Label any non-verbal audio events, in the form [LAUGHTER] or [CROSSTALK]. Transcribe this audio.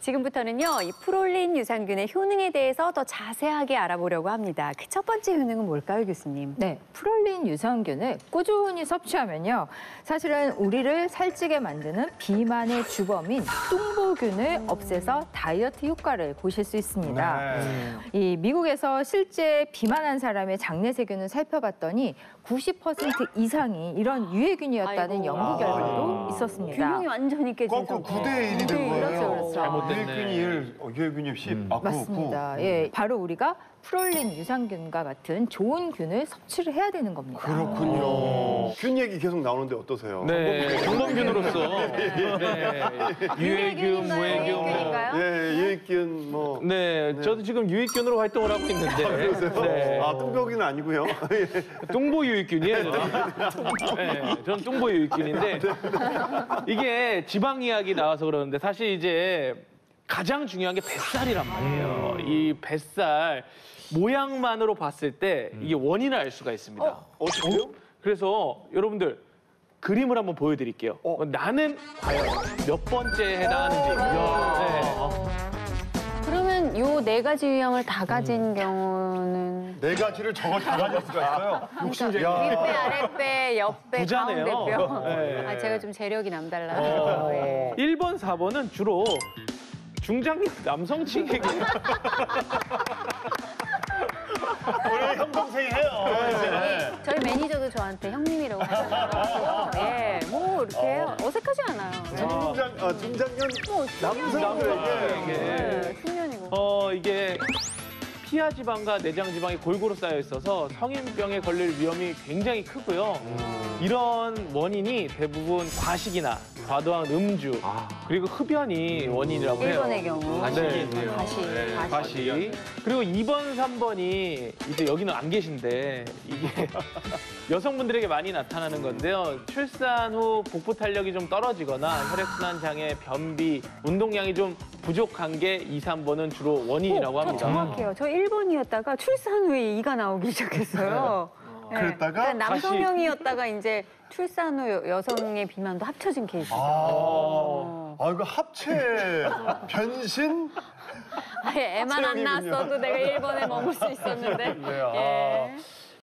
지금부터는요, 이 프롤린 유산균의 효능에 대해서 더 자세하게 알아보려고 합니다. 그 첫 번째 효능은 뭘까요, 교수님? 네, 프롤린 유산균을 꾸준히 섭취하면요. 사실은 우리를 살찌게 만드는 비만의 주범인 뚱보균을 없애서 다이어트 효과를 보실 수 있습니다. 네. 이 미국에서 실제 비만한 사람의 장내 세균을 살펴봤더니 90% 이상이 이런 유해균이었다는 아이고. 연구 결과도 아. 있었습니다. 균형이 완전히 깨진 거꾸로 상태. 9대 1이 된 네, 거예요. 그렇죠. 잘못됐네. 유해균이 1, 어, 유해균이 10. 아, 그렇고. 맞습니다. 예, 바로 우리가 프롤린 유산균과 같은 좋은 균을 섭취를 해야 되는 겁니다. 그렇군요. 균 얘기 계속 나오는데 어떠세요? 네, 정범균으로서 [LAUGHS] 네. 유해균, 무해균. 유해균인가요? 예, 유해균 뭐. 네, 저도 지금 유해균으로 활동을 하고 있는데. 네. 아, 뚱벽이는 아니고요. [LAUGHS] 뚱보 유익균이에요. 네, 전 뚱보 유익균인데 이게 지방 이야기 나와서 그러는데 사실 이제 가장 중요한 게 뱃살이란 말이에요. 이 뱃살 모양만으로 봤을 때 이게 원인을 알 수가 있습니다. 어떻게요? 그래서 여러분들 그림을 한번 보여드릴게요. 어. 나는 과연 몇 번째에 해당하는지. 네. 그러면 요 네 가지 유형을 다 가진 경우는 네 가지를 저걸 다 가질 수가 있어요. 욕심쟁이. 야. 윗배, 아랫배, 옆배, 부자네요. 가운데 뼈. 네. 아, 제가 좀 재력이 남달라서. 어, 예. 1번, 4번은 주로 중장년 남성 층에게 [LAUGHS] 우리 형 동생이 해요. 네. 저희 매니저도 저한테 형님이라고 하시더라고요. 예, 뭐 이렇게 해요. 어색하지 않아요. 네. 중장, 아, 중장년 뭐 남성들에게. 네, 숙련이고. 어 이게 피하 지방과 내장 지방이 골고루 쌓여 있어서 성인병에 걸릴 위험이 굉장히 크고요. 이런 원인이 대부분 과식이나 과도한 음주 그리고 흡연이 원인이라고 해요. 1번의 경우. 과식이 네. 있네요. 과식. 네, 과식. 과식. 그리고 2번, 3번이 이제 여기는 안 계신데 이게 [LAUGHS] 여성분들에게 많이 나타나는 건데요. 출산 후 복부 탄력이 좀 떨어지거나 혈액순환 장애, 변비, 운동량이 좀 부족한 게 2, 3번은 주로 원인이라고 어, 저 합니다. 정확해요. 저 1번이었다가 출산 후에 이가 나오기 시작했어요. 네. 그랬다가 그러니까 남성형이었다가 이제 출산 후 여- 여성의 비만도 합쳐진 케이스. 아, 아, 이거 합체, 변신? 아예 애만 안. 낳았어도 내가 1번에 머물 수 있었는데. 네, 아. 예.